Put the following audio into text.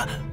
あ。